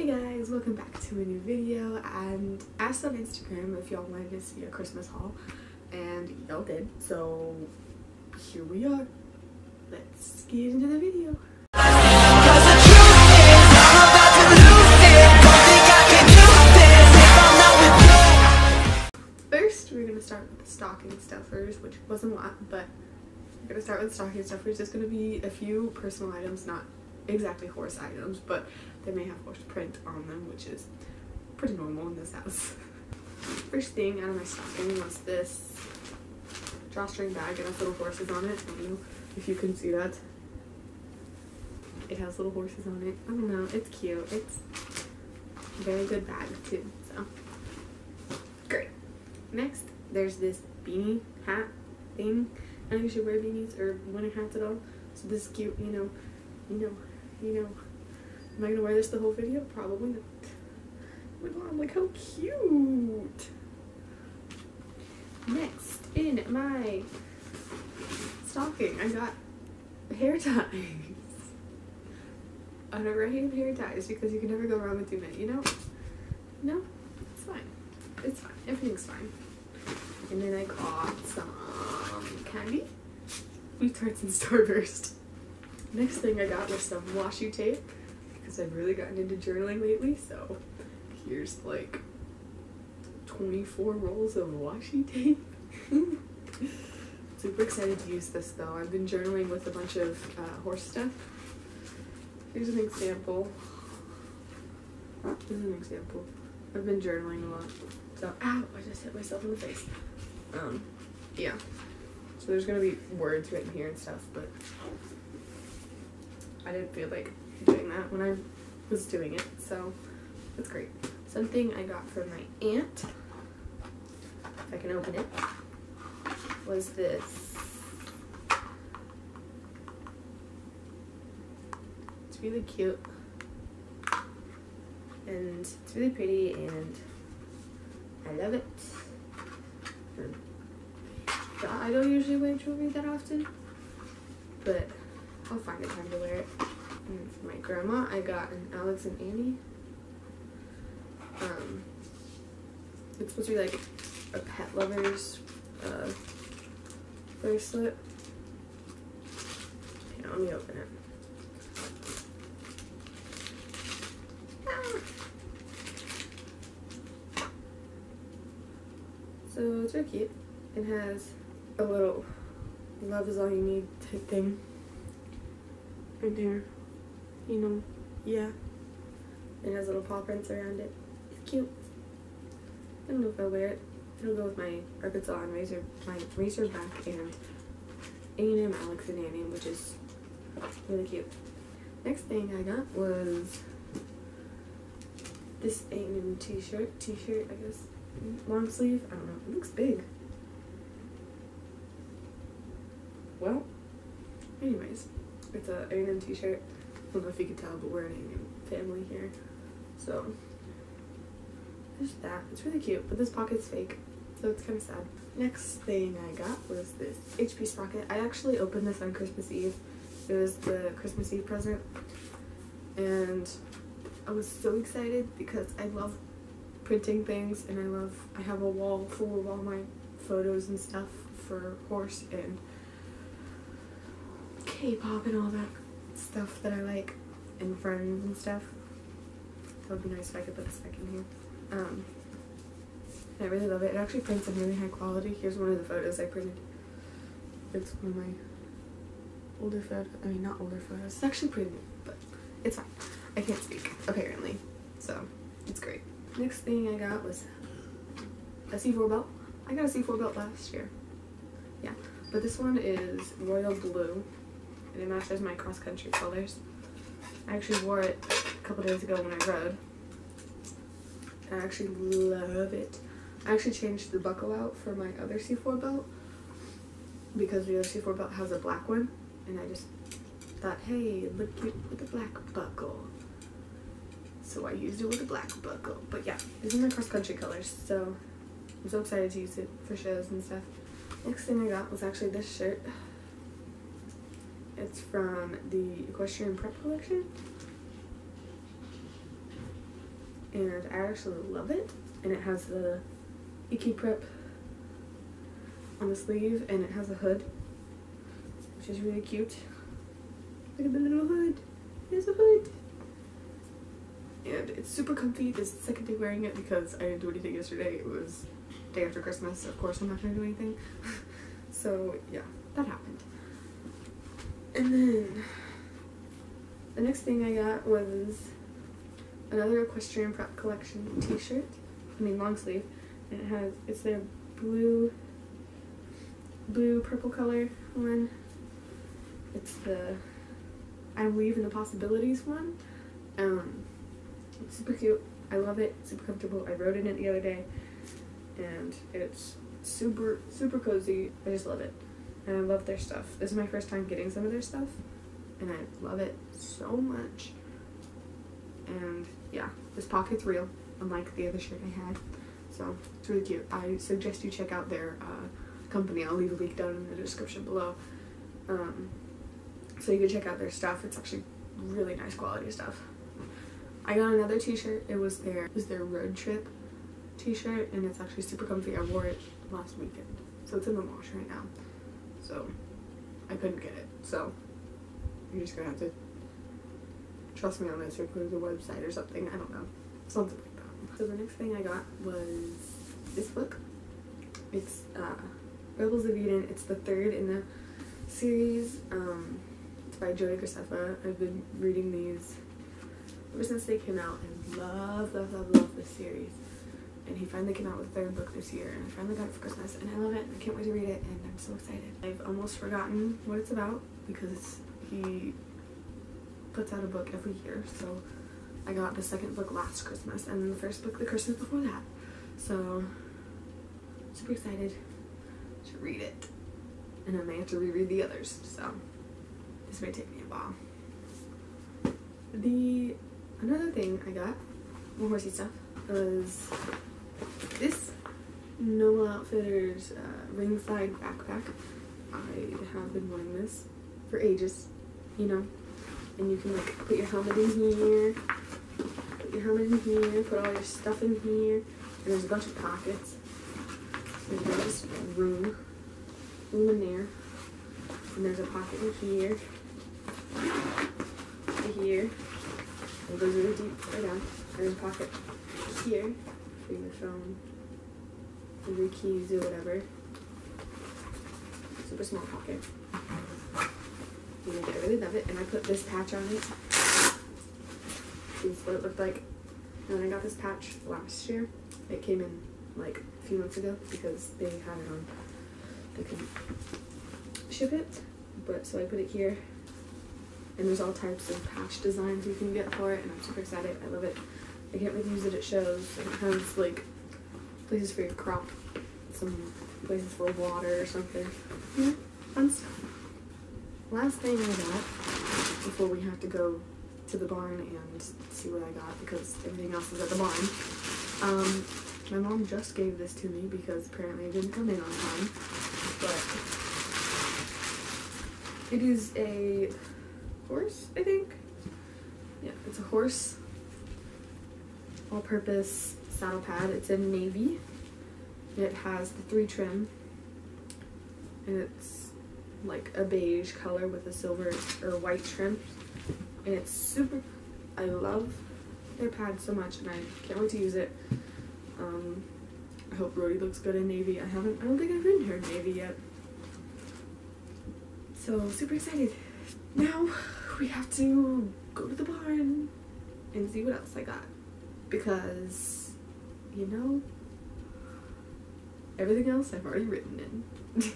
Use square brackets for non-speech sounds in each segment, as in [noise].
Hey guys, welcome back to a new video and asked on Instagram if y'all wanted to see a Christmas haul and y'all did, so here we are. Let's get into the video. First, we're gonna start with the stocking stuffers, which wasn't a lot, but we're gonna start with stocking stuffers. It's gonna be a few personal items, not exactly horse items, but they may have horse print on them, which is pretty normal in this house. [laughs] First thing out of my stocking was this drawstring bag. It has little horses on it. I don't know if you can see that. It has little horses on it. I don't know. It's cute. It's a very good bag too. So great. Next, there's this beanie hat thing. I don't usually wear beanies or winter hats at all. So this is cute, you know, you know, you know. Am I gonna wear this the whole video? Probably not. Oh my god, look how cute! Next, in my stocking, I got hair ties. [laughs] I never hate hair ties because you can never go wrong with too many, you know? No? It's fine. It's fine. Everything's fine. And then I got some candy. Sweet Tarts and Starburst. Next thing I got was some washi tape because I've really gotten into journaling lately. So here's like 24 rolls of washi tape. [laughs] Super excited to use this though. I've been journaling with a bunch of uh, horse stuff. Here's an example. Is an example. I've been journaling a lot. So, ow, I just hit myself in the face. Um, yeah. So there's gonna be words written here and stuff, but I didn't feel like doing that when I was doing it, so that's great. Something I got from my aunt, if I can open it, was this. It's really cute. And it's really pretty and I love it. I don't usually wear jewelry that often, but I'll find a time to wear it. And for my grandma, I got an Alex and Ani. Um, it's supposed to be like a pet lover's uh, bracelet. Here, let me open it. Ah. So it's very cute. It has a little love is all you need type thing right there. You know, yeah. It has little paw prints around it. It's cute. I don't know if I'll wear it. It'll go with my Arkansas and Razor, my Razor back and A&M Alex and Ani, which is really cute. Next thing I got was this A&M t-shirt, t-shirt I guess, long sleeve, I don't know, it looks big. Well, anyways, it's a A&M t-shirt. I don't know if you can tell, but we're an A&M family here. So, there's that. It's really cute, but this pocket's fake, so it's kind of sad. Next thing I got was this HP sprocket. I actually opened this on Christmas Eve. It was the Christmas Eve present, and I was so excited because I love printing things, and I love, I have a wall full of all my photos and stuff for horse and K-pop and all that stuff that I like and friends and stuff. That would be nice if I could put this back in here. Um, I really love it. It actually prints in really high quality. Here's one of the photos I printed. It's one of my older photos. I mean, not older photos. It's actually pretty new, but it's fine. I can't speak, apparently. So, it's great. Next thing I got was a C4 belt. I got a C4 belt last year. Yeah, but this one is royal blue and it matches my cross country colors. I actually wore it a couple days ago when I rode. I actually love it. I actually changed the buckle out for my other C4 belt because the other C4 belt has a black one and I just thought, hey, look cute with a black buckle. So I used it with a black buckle. But yeah, these are my cross country colors. So I'm so excited to use it for shows and stuff. Next thing I got was actually this shirt. It's from the Equestrian Prep collection. and I actually love it. And it has the Icky Prep on the sleeve, and it has a hood, which is really cute. Look at the little hood. There's a hood. And it's super comfy. This is the second day wearing it because I didn't do anything yesterday. It was day after Christmas. Of course, I'm not gonna do anything. [laughs] so yeah, that happened. And then the next thing I got was another equestrian prep collection t-shirt. I mean long sleeve. And it has it's their blue blue purple color one. It's the I believe in the possibilities one. Um it's super cute. I love it. super comfortable. I rode in it the other day and it's super super cozy. I just love it. And I love their stuff. This is my first time getting some of their stuff and I love it so much. And yeah, this pocket's real, unlike the other shirt I had. So it's really cute. I suggest you check out their uh, company. I'll leave a link down in the description below. Um, so you can check out their stuff. It's actually really nice quality stuff. I got another t-shirt. It was their it was their road trip t-shirt and it's actually super comfy. I wore it last weekend. So it's in the wash right now. So I couldn't get it. So you're just gonna have to trust me on this or go to the website or something. I don't know. Something like that. So the next thing I got was this book. It's uh, Rebels of Eden. It's the third in the series. Um, it's by Joey Graceffa. I've been reading these ever since they came out and love, love, love, love this series. And he finally came out with a third book this year, and I finally got it for Christmas, and I love it. I can't wait to read it, and I'm so excited. I've almost forgotten what it's about because he puts out a book every year. So I got the second book last Christmas and the first book the Christmas before that. So super excited to read it. And I may have to reread the others. So this may take me a while. The another thing I got, more horsey stuff, was this Noble Outfitters uh, ringside backpack. I have been wanting this for ages you know, and you can like put your helmet in here, put your helmet in here, put all your stuff in here, and there's a bunch of pockets. There's just room, room in there, and there's a pocket in here, here, it goes really deep right down. There's a pocket here your phone, for your keys or whatever. Super small pocket. I really love it. And I put this patch on it. This is what it looked like. And I got this patch last year. It came in like a few months ago because they had it on. They couldn't ship it. But so I put it here. And there's all types of patch designs you can get for it. And I'm super excited. I love it. I can't to use it at shows. And it has like places for your crop. Some places for water or something. Yeah, fun stuff last thing I got before we have to go to the barn and see what I got because everything else is at the barn. Um, my mom just gave this to me because apparently it didn't come in on time. But it is a horse, I think. Yeah, it's a horse all-purpose saddle pad. It's in navy. It has the three trim and it's like a beige color with a silver or white trim. And it's super, I love their pad so much and I can't wait to use it. Um, I hope Brody looks good in navy. I haven't, I don't think I've ridden her in navy yet. So super excited. Now we have to go to the barn and see what else I got. Because, you know, everything else I've already written in.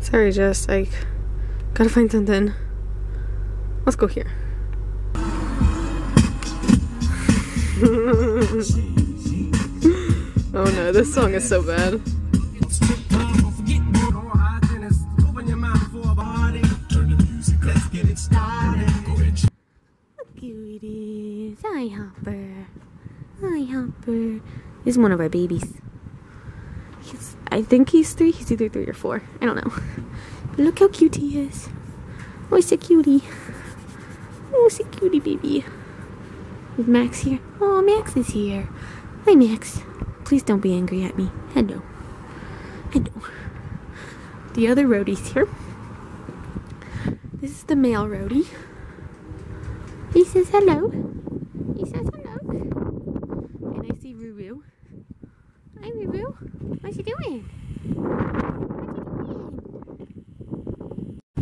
Sorry, Jess. I gotta find something. Let's go here. [laughs] oh no, this song is so bad. Cuties. Hi, Hopper. Hi, Hopper. He's one of our babies. He's I think he's three. He's either three or four. I don't know. But look how cute he is. Oh, he's a cutie. Oh, he's a cutie baby. Is Max here? Oh, Max is here. Hi, Max. Please don't be angry at me. Hello. Hello. The other roadie's here. This is the male roadie. He says hello. He says hello. And I see Ruru. Hi, Ruru. What's he doing? Doing?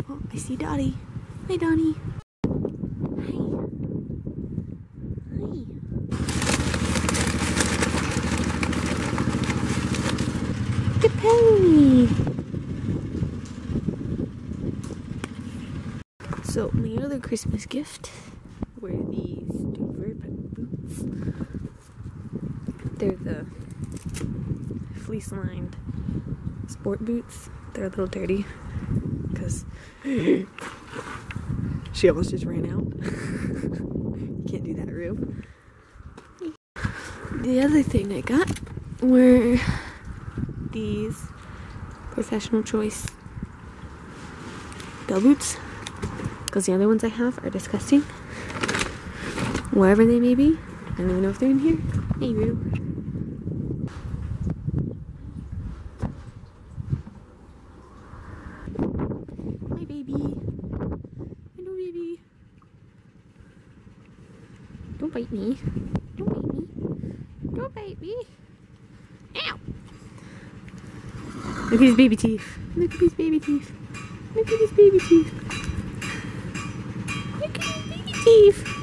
Oh, I see Dottie. Hi, Donnie. Hi. Hi. Good pony. So my other Christmas gift were these Dover boots. They're the fleece lined sport boots. They're a little dirty because [laughs] she almost just ran out. you [laughs] can't do that, Rue. The other thing I got were these professional choice bell boots because the other ones I have are disgusting. Wherever they may be. I don't even know if they're in here. Hey, Rue. Hi, baby. Hello, baby. Don't bite me. Don't bite me. Don't bite me. Ow! Look at his baby teeth. Look at his baby teeth. Look at his baby teeth. Look